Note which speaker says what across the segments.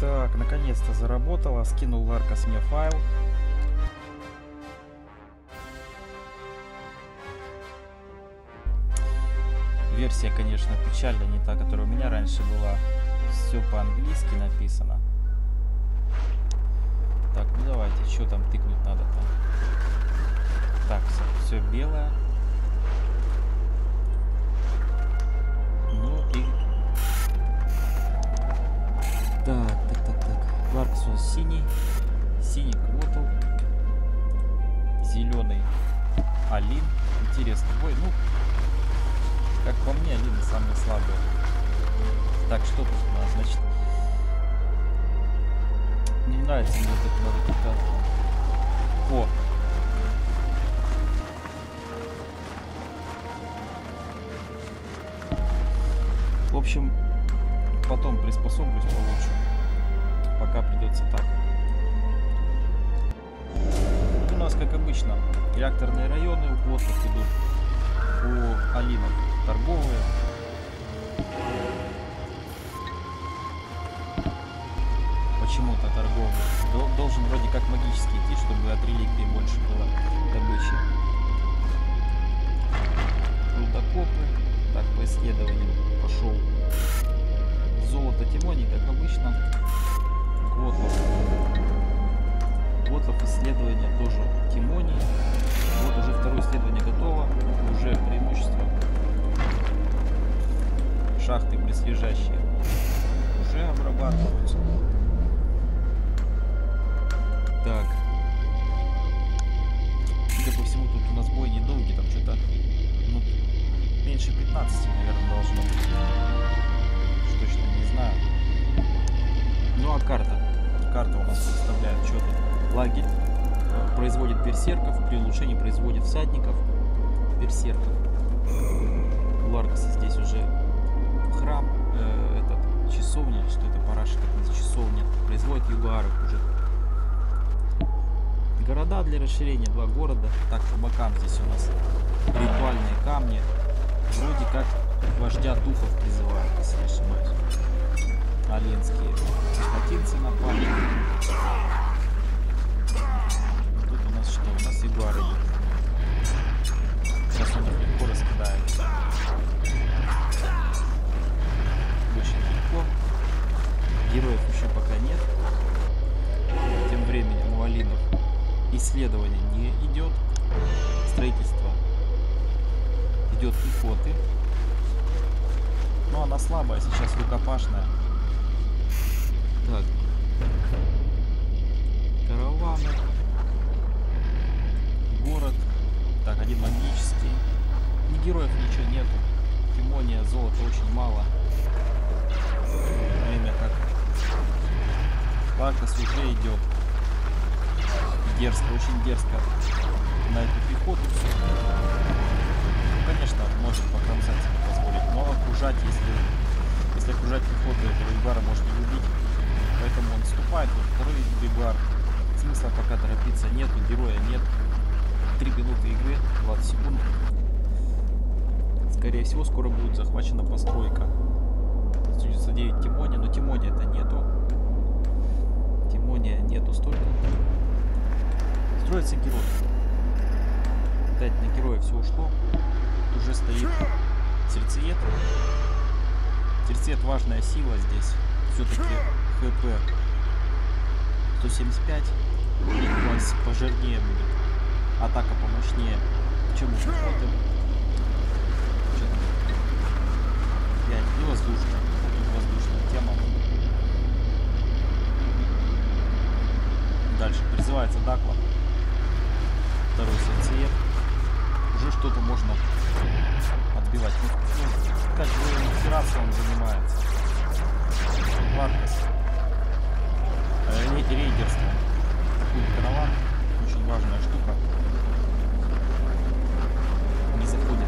Speaker 1: Так, наконец-то заработала. Скинул Ларкас мне файл. Версия, конечно, печальная, не та, которая у меня раньше была. Все по-английски написано. Так, ну давайте, что там тыкнуть надо там? Так, все, все белое. Ларкс у синий. Синий Квотл. Зеленый Алин. Интересный бой. Ну, как по мне, Алина самый слабый. Так, что тут у нас, значит... Не нравится мне вот надо как-то... О! В общем, потом приспособлюсь получше. Пока придется так. У нас, как обычно, реакторные районы у плотных идут. У Алинов торговые. Почему-то торговые. Дол- Должен вроде как магически идти, чтобы от реликвии больше было добычи. Рудокопы. Так, по исследованиям пошел. Золото Тимони, как обычно. Котлов. Котлов исследование тоже Тимони. Вот уже второе исследование готово. Уже преимущество. Шахты близлежащие уже обрабатываются. Так. Судя по всему, тут у нас бой недолгий, там что-то ну, меньше 15, наверное, должно быть. Уж точно не знаю. Ну а карта? Карта у нас представляет что тут? Лагерь производит берсерков, при улучшении производит всадников берсерков. У Ларкаса здесь уже храм, э, этот, часовня, что это параша, как называется, часовня, производит югааров уже. Города для расширения, два города. Так, по бокам здесь у нас ритуальные камни. Вроде как вождя духов призывают, если не ошибаюсь. Оленские пехотинцы напали. Тут у нас что? У нас ягуары. Сейчас он их легко раскидает. Очень легко. Героев еще пока нет. Тем временем у Алинов исследование не идет. Строительство идет пехоты. Но она слабая, сейчас рукопашная. Так. Караваны. Город. Так, один магический. Ни героев ничего нету. Тимония, золота очень мало. Время как Лакас уже идет. Дерзко, очень дерзко на эту пехоту все. Ну, конечно, может покромсать себе позволить, но окружать, если, если окружать пехоту этого Ибара может не убить. Поэтому он вступает. Вот второй Ибар. Смысла пока торопиться нету, героя нет. 3 минуты игры, 20 секунд. Скорее всего, скоро будет захвачена постройка. 99 Тимония, но Тимония это нету. Тимония нету столько. Строится герой. Опять на героя все ушло. Тут уже стоит сердцеед. Сердцеед важная сила здесь. Все-таки ХП 175. И класс пожирнее будет. Атака помощнее. Почему пехоты? Что там? 5. И воздушная. Воздушная тема. Дальше призывается Дакла. Второй сердцеед. Уже что-то можно отбивать. Ну, ну, как бы операцией он занимается. Ларкас. Рейдерство. Такой караван. Очень важная штука. Не заходит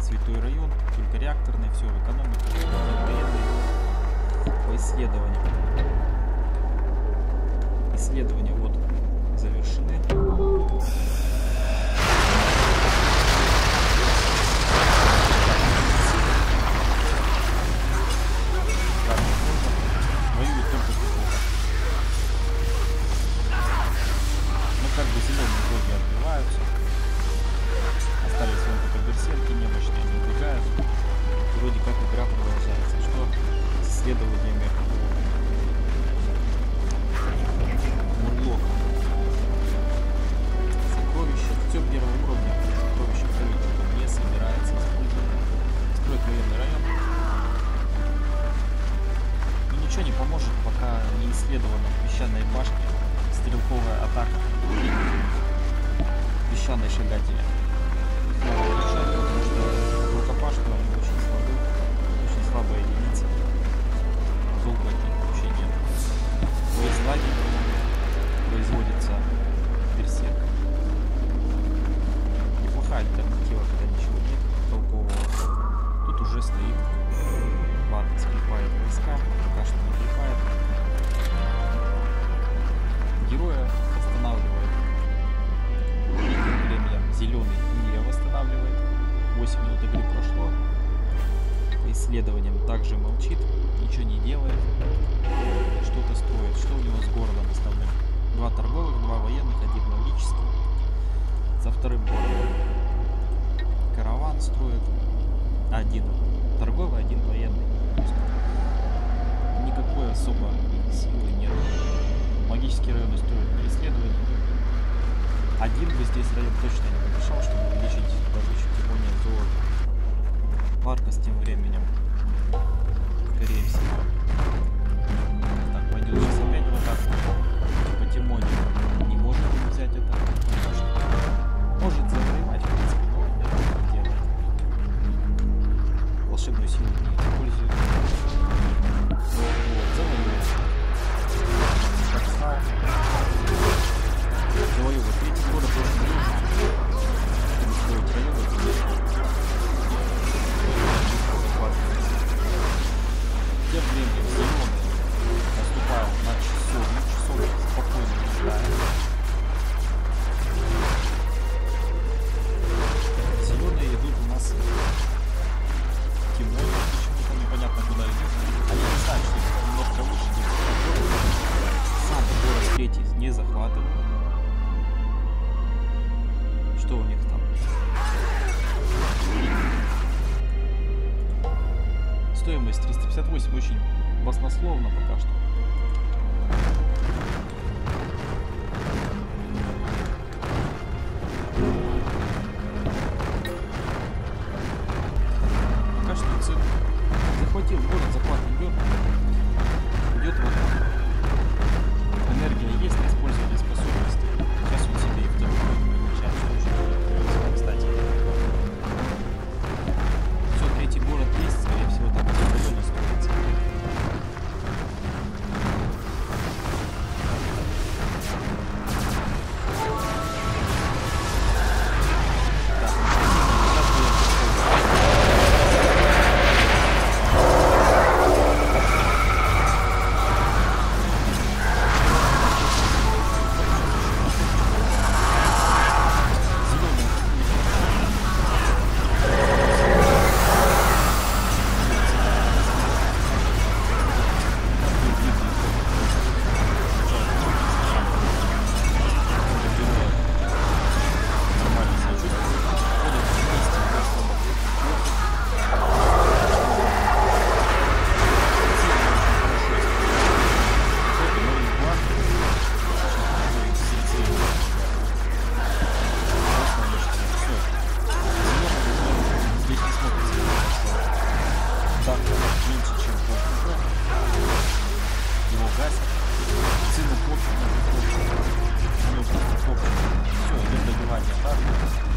Speaker 1: святой район, только реакторный, все в экономике, военный, по исследованиям. Исследования вот завершены. один торговый, один военный. Никакой особо силы нет. магический район строят для. Один бы здесь район точно не помешал, чтобы увеличить добычу тихония золота. Парка с тем временем. Скорее всего. Так, пойдет сейчас опять вот так. Потихоньку. Не можем взять это. Не может. 珍贵的。58 очень баснословно пока что. Идет добивание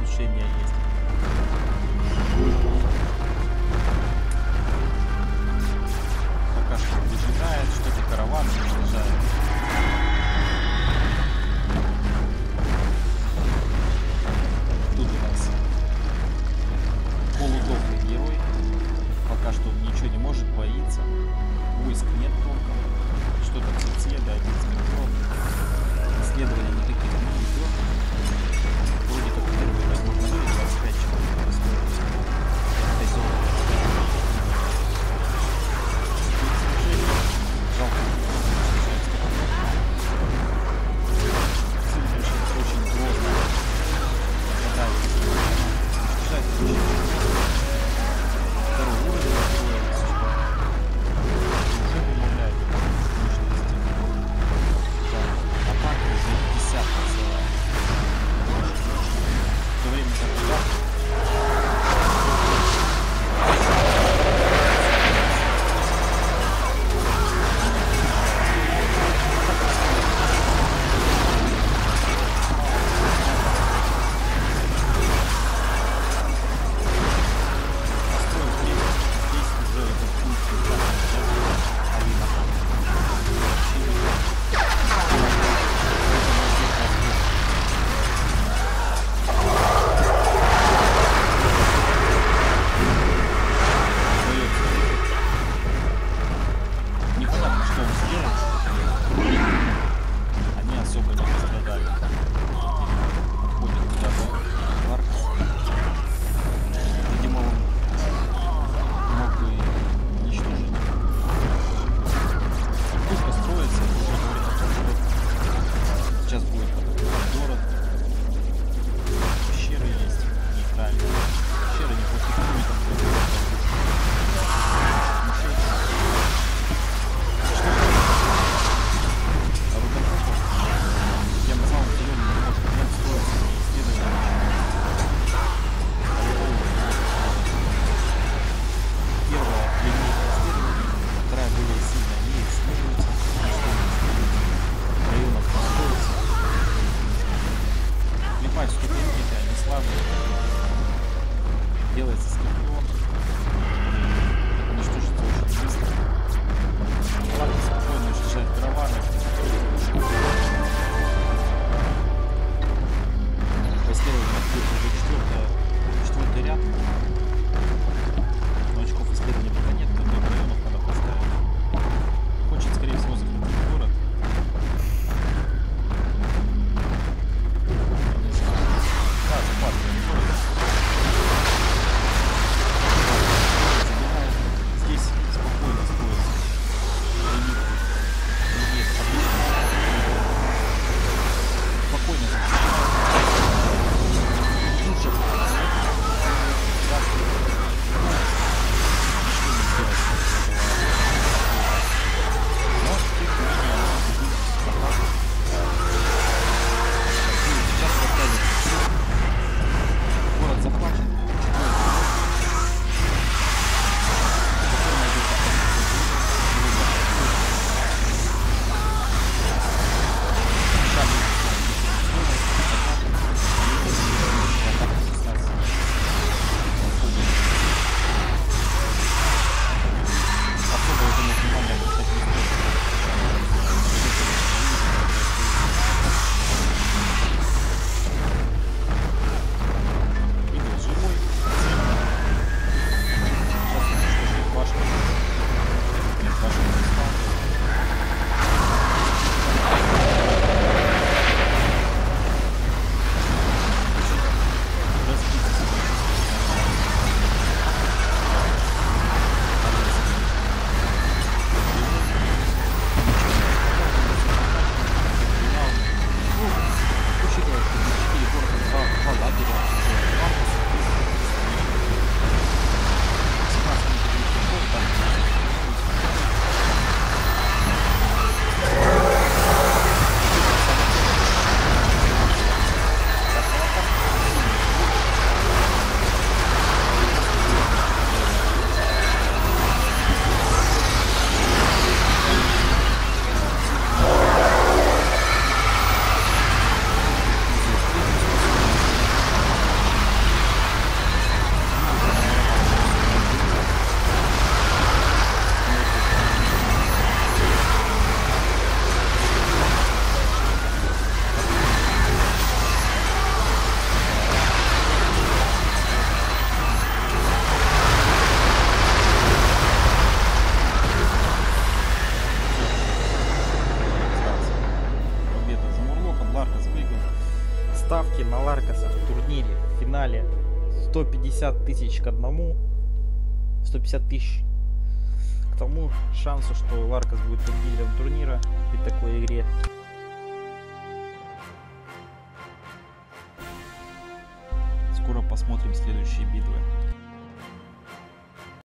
Speaker 1: третье улучшение есть. 150 тысяч к одному. 150 тысяч к тому шансу, что Ларкас будет победителем турнира при такой игре. Скоро посмотрим следующие битвы.